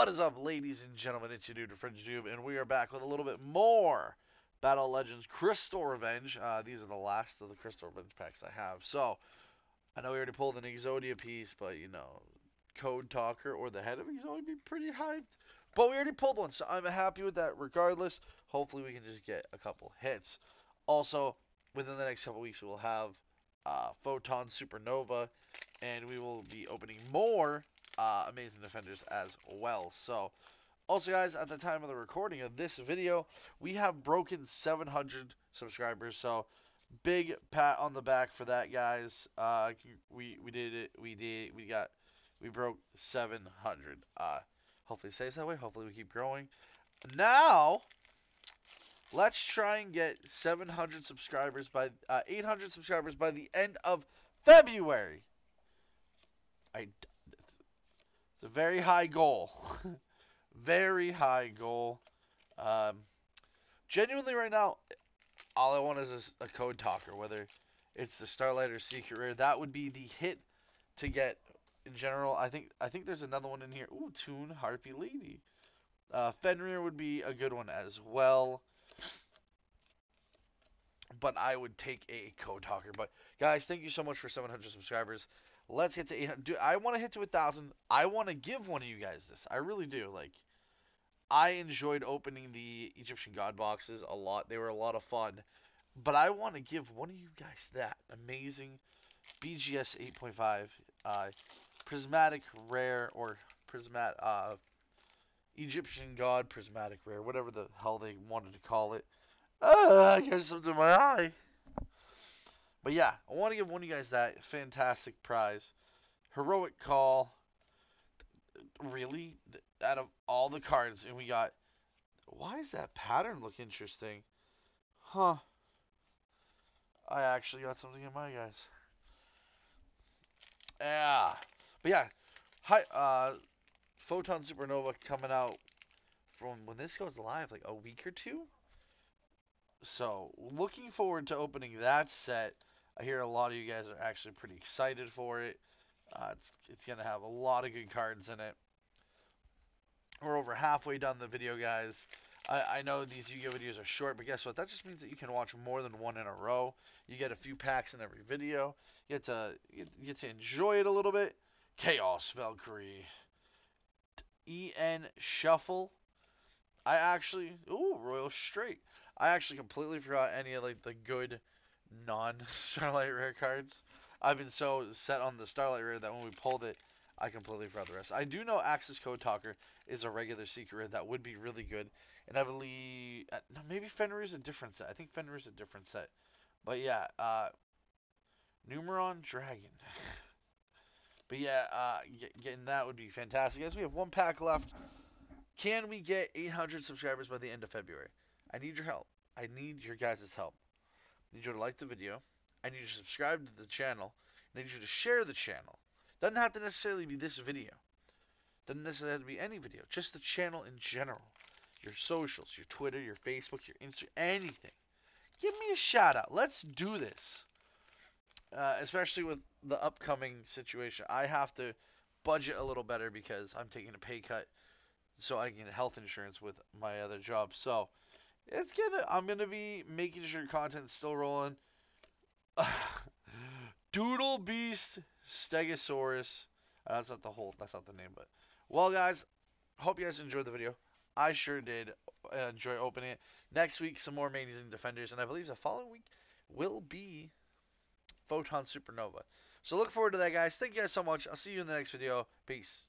What is up, ladies and gentlemen? It's your dude, FringeTube, and we are back with a little bit more Battle Legends Crystal Revenge. Uh, these are the last of the Crystal Revenge packs I have. So, I know we already pulled an Exodia piece, but you know, Code Talker or the head of Exodia would be pretty hyped. But we already pulled one, so I'm happy with that regardless. Hopefully, we can just get a couple hits. Also, within the next couple weeks, we will have uh, Photon Supernova, and we will be opening more uh, Amazing Defenders as well. So, also, guys, at the time of the recording of this video, we have broken 700 subscribers. So, big pat on the back for that, guys. Uh, we we did it. We did. We got. We broke 700. Uh, hopefully, it stays that way. Hopefully, we keep growing. Now, let's try and get 700 subscribers by uh, 800 subscribers by the end of February. I it's a very high goal. very high goal. Um, genuinely, right now, all I want is a, a, code talker, whether it's the Starlight or Secret Rare. That would be the hit to get in general. I think I think there's another one in here. Ooh, Toon Harpie Lady. Uh, Fenrir would be a good one as well. But I would take a code talker. But guys, thank you so much for 700 subscribers. Let's get to 800. Dude, I want to hit to a 1,000. I want to give one of you guys this. I really do. Like, I enjoyed opening the Egyptian God boxes a lot. They were a lot of fun. But I want to give one of you guys that amazing BGS 8.5 uh, prismatic rare or prismatic uh, Egyptian God prismatic rare, whatever the hell they wanted to call it. Uh, I got something in my eye. But yeah, I want to give one of you guys that fantastic prize. Heroic Call. Really? Out of all the cards, and we got. Why does that pattern look interesting? Huh. I actually got something in my guys. Yeah. But yeah. Hi, uh, Photon Supernova coming out from when this goes live, like a week or two. So, looking forward to opening that set. I hear a lot of you guys are actually pretty excited for it. Uh, it's it's going to have a lot of good cards in it. We're over halfway done the video, guys. I, I know these Yu-Gi-Oh videos are short, but guess what? That just means that you can watch more than one in a row. You get a few packs in every video. You get to you get to enjoy it a little bit. Chaos Valkyrie. EN Shuffle. I actually, ooh, Royal Straight. I actually completely forgot any of like the good non-Starlight Rare cards. I've been so set on the Starlight Rare that when we pulled it, I completely forgot the rest. I do know Accesscode Talker is a regular secret that would be really good. And I believe, uh, no, maybe Fenrir is a different set. I think Fenrir is a different set. But yeah, uh, Numeron Dragon. but yeah, uh, getting that would be fantastic. As we have one pack left, can we get 800 subscribers by the end of February? I need your help. I need your guys' help. I need you to like the video. I need you to subscribe to the channel. I need you to share the channel. Doesn't have to necessarily be this video. Doesn't necessarily have to be any video. Just the channel in general. Your socials, your Twitter, your Facebook, your Instagram, anything. Give me a shout out. Let's do this. Uh, especially with the upcoming situation. I have to budget a little better because I'm taking a pay cut so I can get health insurance with my other job. So, it's gonna. I'm gonna be making sure content's still rolling. Doodle Beast Stegosaurus. Uh, that's not the whole. That's not the name, but well, guys. Hope you guys enjoyed the video. I sure did uh, enjoy opening it. Next week, some more amazing defenders, and I believe the following week will be Photon Supernova. So look forward to that, guys. Thank you guys so much. I'll see you in the next video. Peace.